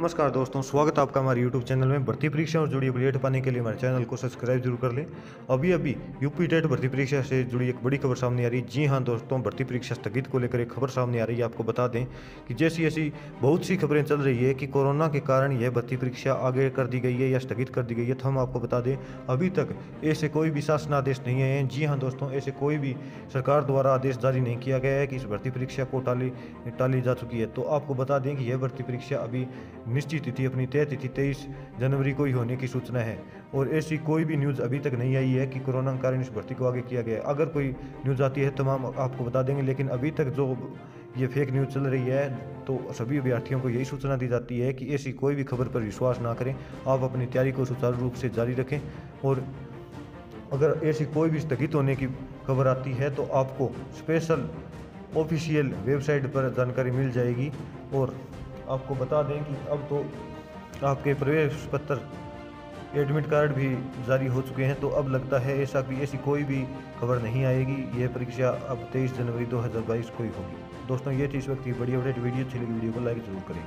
नमस्कार दोस्तों, स्वागत है आपका हमारे YouTube चैनल में। भर्ती परीक्षा और जुड़ी अपडेट पाने के लिए हमारे चैनल को सब्सक्राइब ज़रूर कर लें। अभी अभी यूपी टेट भर्ती परीक्षा से जुड़ी एक बड़ी खबर सामने आ रही है। जी हाँ दोस्तों, भर्ती परीक्षा स्थगित को लेकर एक खबर सामने आ रही है। आपको बता दें कि जैसी ऐसी बहुत सी खबरें चल रही है कि कोरोना के कारण यह भर्ती परीक्षा आगे कर दी गई है या स्थगित कर दी गई है तो हम आपको बता दें, अभी तक ऐसे कोई भी शासन आदेश नहीं आए हैं। जी हाँ दोस्तों, ऐसे कोई भी सरकार द्वारा आदेश जारी नहीं किया गया है कि इस भर्ती परीक्षा को टाली टाली जा चुकी है। तो आपको बता दें कि यह भर्ती परीक्षा अभी निश्चित तिथि अपनी तय तिथि तेईस जनवरी को ही होने की सूचना है। और ऐसी कोई भी न्यूज़ अभी तक नहीं आई है कि कोरोना के कारण इस भर्ती को आगे किया गया। अगर कोई न्यूज़ आती है, तमाम आपको बता देंगे, लेकिन अभी तक जो ये फेक न्यूज़ चल रही है तो सभी अभ्यर्थियों को यही सूचना दी जाती है कि ऐसी कोई भी खबर पर विश्वास ना करें। आप अपनी तैयारी को सुचारू रूप से जारी रखें। और अगर ऐसी कोई भी स्थगित होने की खबर आती है तो आपको स्पेशल ऑफिशियल वेबसाइट पर जानकारी मिल जाएगी। और आपको बता दें कि अब तो आपके प्रवेश पत्र एडमिट कार्ड भी जारी हो चुके हैं तो अब लगता है ऐसा कि ऐसी कोई भी खबर नहीं आएगी। यह परीक्षा अब 23 जनवरी 2022 को ही होगी। दोस्तों, ये थी इस वक्त की बड़ी अपडेट वीडियो। अच्छी लगी वीडियो को लाइक ज़रूर करें।